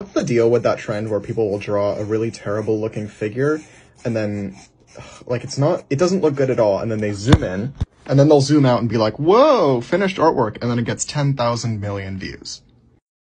What's the deal with that trend where people will draw a really terrible looking figure and then like it's not it doesn't look good at all and then they zoom in and then they'll zoom out and be like, "Whoa, finished artwork." And then it gets 10,000 million views.